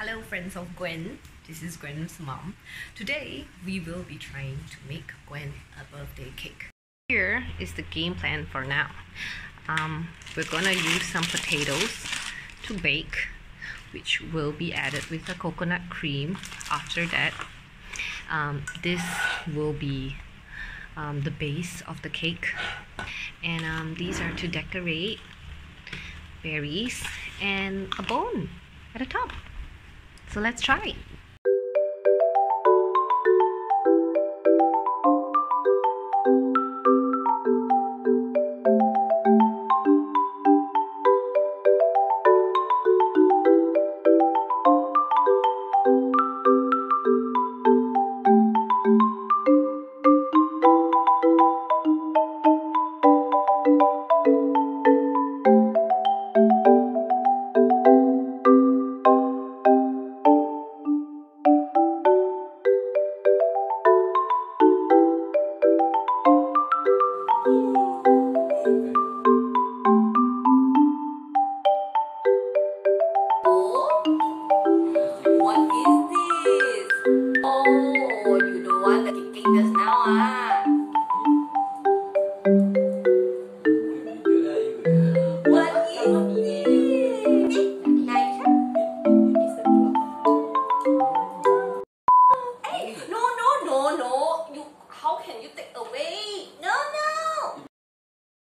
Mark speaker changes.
Speaker 1: Hello friends of Gwen, this is Gwen's mom. Today we will be trying to make Gwen a birthday cake. Here is the game plan for now. Um, we're gonna use some potatoes to bake which will be added with the coconut cream after that. Um, this will be um, the base of the cake and um, these are to decorate berries and a bone at the top. So let's try. No, no, no, no. You, how can you take away